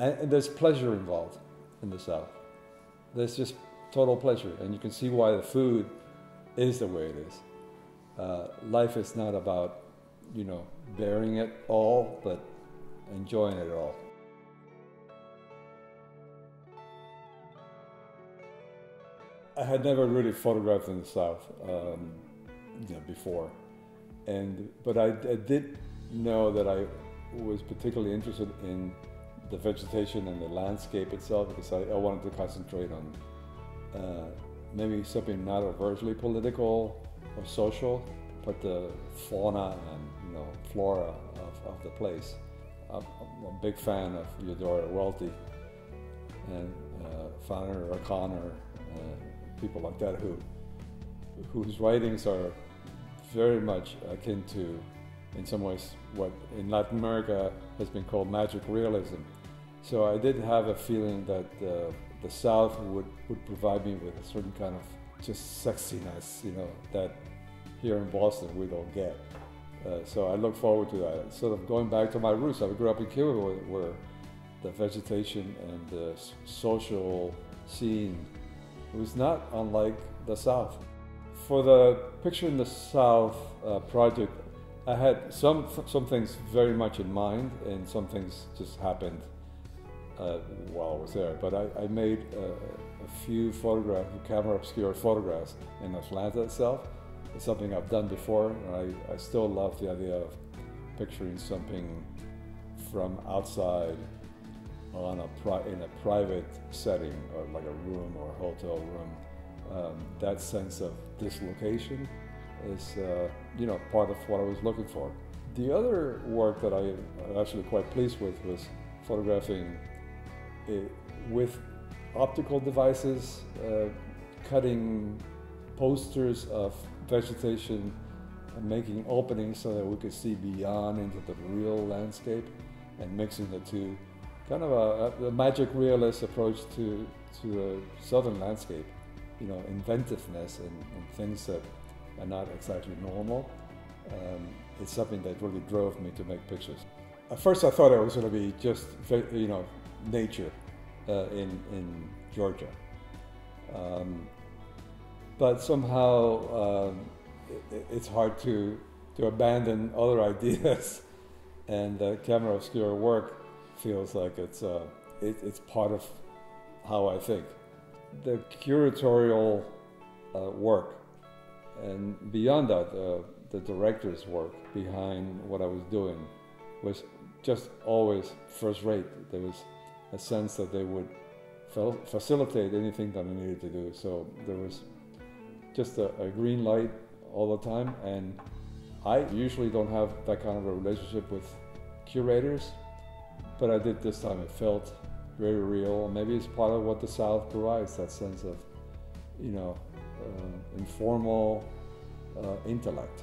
And, there's pleasure involved in the South. There's just total pleasure, and you can see why the food is the way it is. Uh, life is not about, you know, bearing it all, but enjoying it all. I had never really photographed in the South um, you know, before, and but I, I, did know that I was particularly interested in the vegetation and the landscape itself because I, I wanted to concentrate on uh, maybe something not overtly political or social, but the fauna and you know flora of, of the place. I'm, a big fan of Eudora Welty and uh, Flannery O'Connor, people like that who whose writings are very much akin to, in some ways, what in Latin America has been called magic realism. So I did have a feeling that uh, the South would, would provide me with a certain kind of just sexiness, you know, that here in Boston we don't get. Uh, so I look forward to that. Sort of going back to my roots. I grew up in Cuba where, the vegetation and the social scene was not unlike the South. For the Picturing the South uh, project, I had some, some things very much in mind and some things just happened uh, while I was there. But I, I made uh, a few photographs, camera obscura photographs in Atlanta itself. It's something I've done before, and I, I still love the idea of picturing something from outside on a in a private setting, like a room or a hotel room. Um, that sense of dislocation is, uh, you know, part of what I was looking for. The other work that I am actually quite pleased with was photographing it with optical devices, uh, cutting posters of vegetation and making openings so that we could see beyond into the real landscape and mixing the two. Kind of a, a magic realist approach to, to the southern landscape, you know, inventiveness and, and things that are not exactly normal. Um, it's something that really drove me to make pictures. At first, I thought it was going to be just, you know, nature uh, in, in Georgia. Um, but somehow um, it, it's hard to, to abandon other ideas, and uh, camera obscura work feels like it's, uh, it, it's part of how I think. The curatorial uh, work, and beyond that, uh, the director's work behind what I was doing was just always first rate. There was a sense that they would facilitate anything that I needed to do. So there was just a, a, green light all the time. And I usually don't have that kind of a relationship with curators, but I did this time. It felt very real. Maybe it's part of what the South provides that sense of, you know, uh, informal uh, intellect.